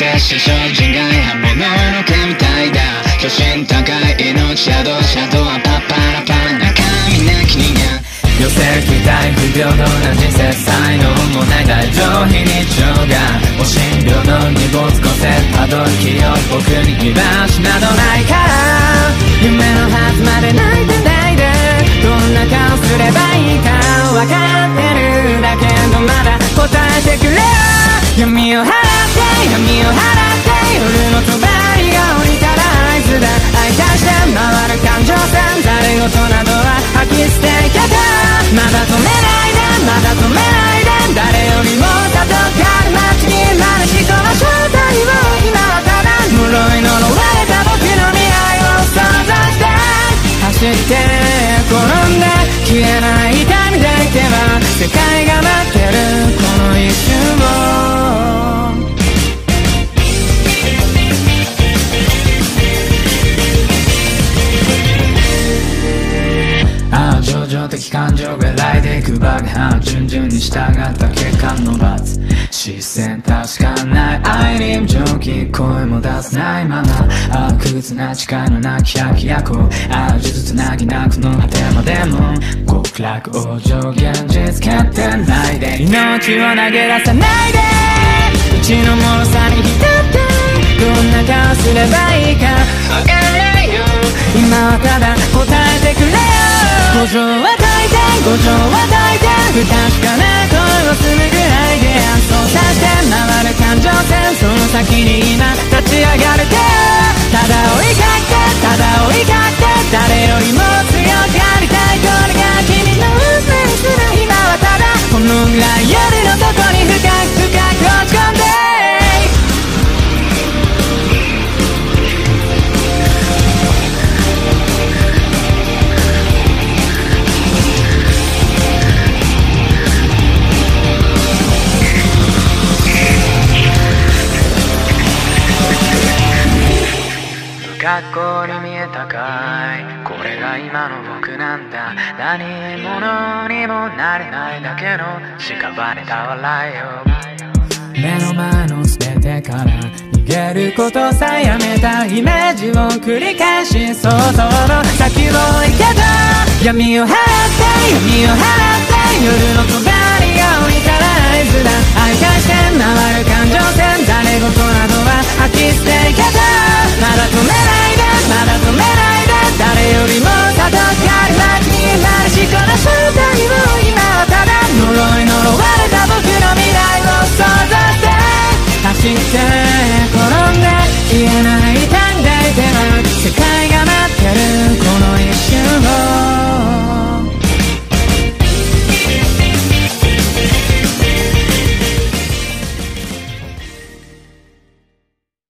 接し精進外刃物の毛みたいだ。巨神高い命シャドウシャドウはパッパラパラ中身なき人間寄せ期待不平等な人生才能もない大上非日常が。お診療の荷物個性たどる気よ僕に居場所などないか。ら夢のはずまで泣いてないで。どんな顔すればいいか分かってるだけどまだ答えてくれよ。闇を情的感情が来いでいく爆破順々に従った結果の罰視線確かない愛に蒸気声も出せないままああ屈な誓いのなき百役ああ呪術なぎなくの果てまでも極楽往生現実決定ないで命を投げ出さないでうちの脆さに浸ってどんな顔すればいいかわからないよ今はただ答えてくれよ五条は大抵五条は大抵不確かな声をするぐ。不格好に見えたかい。これが今の僕なんだ。何者にもなれないだけの屍た笑いよ目の前の全ててから逃げることさえやめたイメージを繰り返し想像の先を行けた。闇を払って闇を払って夜の扉